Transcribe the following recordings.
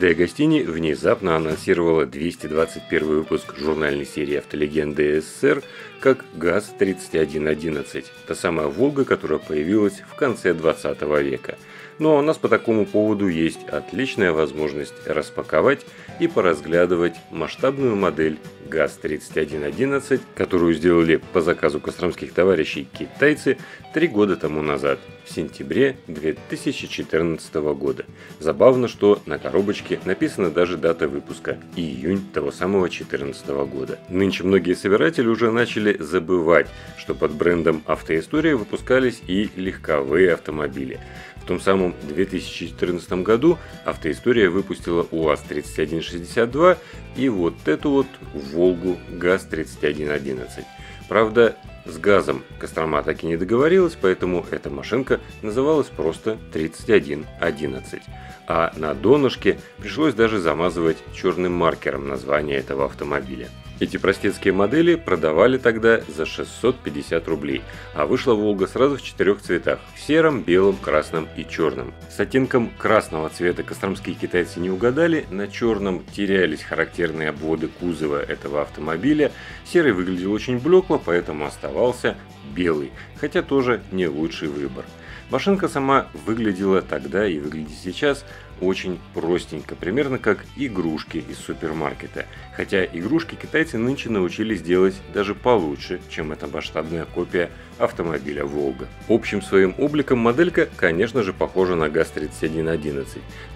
Де Агастини внезапно анонсировала 221 выпуск журнальной серии «Автолегенды СССР» как ГАЗ-3111, та самая «Волга», которая появилась в конце 20 века – но у нас по такому поводу есть отличная возможность распаковать и поразглядывать масштабную модель ГАЗ-3111, которую сделали по заказу костромских товарищей китайцы три года тому назад, сентябре 2014 года. Забавно, что на коробочке написана даже дата выпуска – июнь того самого 2014 года. Нынче многие собиратели уже начали забывать, что под брендом «Автоистория» выпускались и легковые автомобили – в том самом 2014 году автоистория выпустила УАЗ-3162 и вот эту вот Волгу ГАЗ-3111. Правда, с газом Кострома так и не договорилась, поэтому эта машинка называлась просто 3111. А на донышке пришлось даже замазывать черным маркером название этого автомобиля. Эти простецкие модели продавали тогда за 650 рублей, а вышла «Волга» сразу в четырех цветах – в сером, белом, красном и черном. С оттенком красного цвета костромские китайцы не угадали, на черном терялись характерные обводы кузова этого автомобиля, серый выглядел очень блекло, поэтому оставался белый, хотя тоже не лучший выбор. Машинка сама выглядела тогда и выглядит сейчас очень простенько, примерно как игрушки из супермаркета. Хотя игрушки китайцы нынче научились делать даже получше, чем эта масштабная копия автомобиля «Волга». Общим своим обликом моделька, конечно же, похожа на ГАЗ-3111,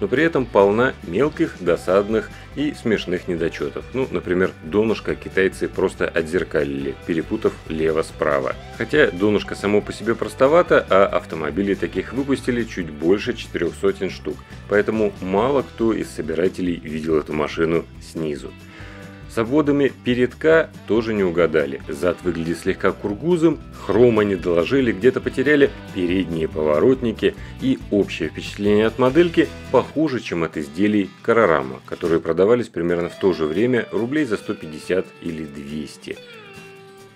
но при этом полна мелких, досадных и смешных недочетов. Ну, например, донышко китайцы просто отзеркалили, перепутав лево-справа. Хотя донышко само по себе простовато, а автомобилей таких выпустили чуть больше 400 штук, поэтому поэтому мало кто из собирателей видел эту машину снизу. С обводами передка тоже не угадали. Зад выглядит слегка кургузом, хрома не доложили, где-то потеряли передние поворотники и общее впечатление от модельки похуже, чем от изделий Карарама, которые продавались примерно в то же время рублей за 150 или 200.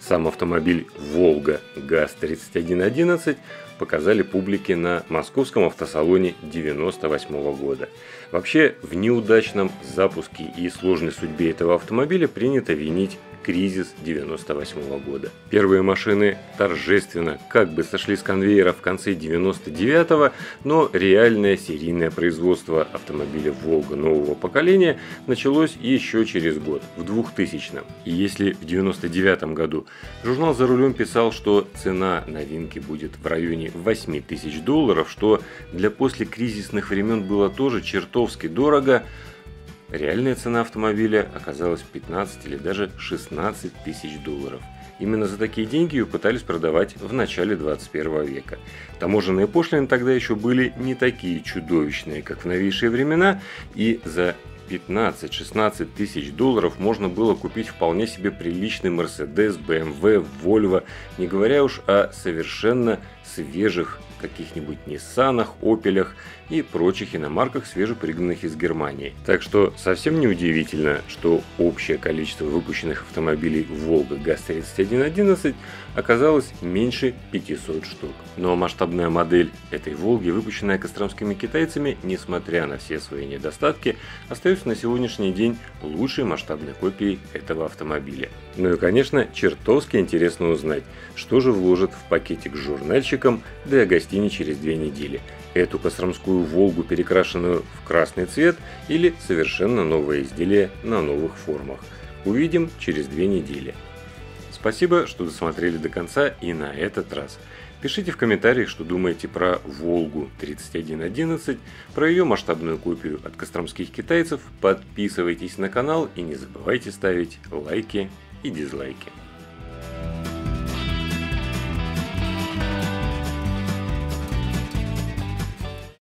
Сам автомобиль «Волга» ГАЗ-3111 показали публике на московском автосалоне 98 года. Вообще, в неудачном запуске и сложной судьбе этого автомобиля принято винить кризис 98 года. Первые машины торжественно как бы сошли с конвейера в конце 99-го, но реальное серийное производство автомобиля «Волга» нового поколения началось еще через год, в 2000-м. И если в 99 году журнал «За рулем» писал, что цена новинки будет в районе 8 тысяч долларов, что для послекризисных времен было тоже чертовски дорого, Реальная цена автомобиля оказалась 15 или даже 16 тысяч долларов. Именно за такие деньги ее пытались продавать в начале 21 века. Таможенные пошлины тогда еще были не такие чудовищные, как в новейшие времена, и за 15-16 тысяч долларов можно было купить вполне себе приличный Mercedes, BMW, Volvo, не говоря уж о совершенно свежих каких-нибудь Ниссанах, Опелях и прочих иномарках, свежепригнанных из Германии. Так что совсем не удивительно, что общее количество выпущенных автомобилей Волга ГАЗ-3111 оказалось меньше 500 штук. Но масштабная модель этой Волги, выпущенная костромскими китайцами, несмотря на все свои недостатки, остается на сегодняшний день лучшей масштабной копией этого автомобиля. Ну и, конечно, чертовски интересно узнать, что же вложит в пакетик с журнальчиком Де Агастини через две недели – эту костромскую «Волгу», перекрашенную в красный цвет, или совершенно новое изделие на новых формах. Увидим через две недели. Спасибо, что досмотрели до конца и на этот раз. Пишите в комментариях, что думаете про «Волгу» 3111, про ее масштабную копию от костромских китайцев, подписывайтесь на канал и не забывайте ставить лайки и дизлайки.